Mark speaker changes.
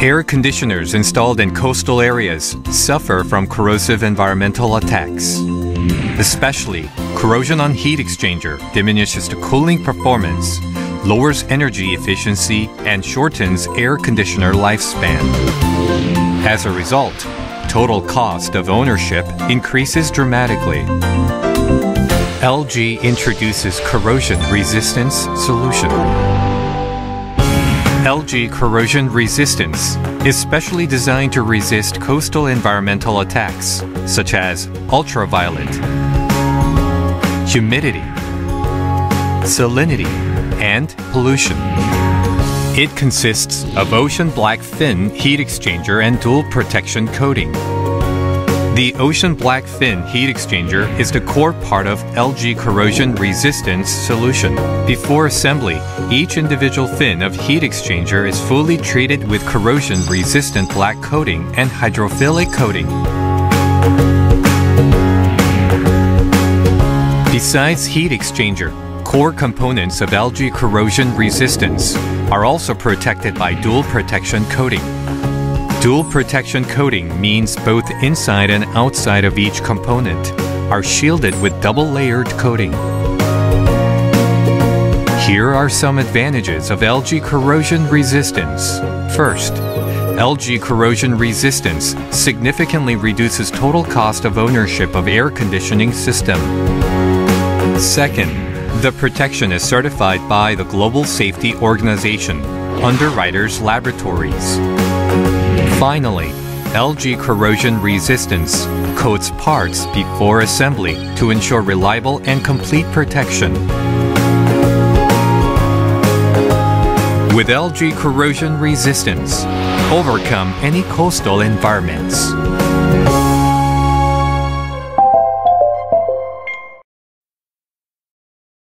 Speaker 1: Air conditioners installed in coastal areas suffer from corrosive environmental attacks. Especially, corrosion on heat exchanger diminishes the cooling performance, lowers energy efficiency, and shortens air conditioner lifespan. As a result, total cost of ownership increases dramatically. LG introduces corrosion resistance solution. LG Corrosion Resistance is specially designed to resist coastal environmental attacks such as ultraviolet, humidity, salinity, and pollution. It consists of ocean black fin heat exchanger and dual protection coating. The Ocean Black Fin heat exchanger is the core part of LG corrosion resistance solution. Before assembly, each individual fin of heat exchanger is fully treated with corrosion resistant black coating and hydrophilic coating. Besides heat exchanger, core components of LG corrosion resistance are also protected by dual protection coating. Dual protection coating means both inside and outside of each component are shielded with double layered coating. Here are some advantages of LG corrosion resistance. First, LG corrosion resistance significantly reduces total cost of ownership of air conditioning system. Second, the protection is certified by the Global Safety Organization, Underwriters Laboratories. Finally, LG corrosion resistance coats parts before assembly to ensure reliable and complete protection. With LG corrosion resistance, overcome any coastal environments.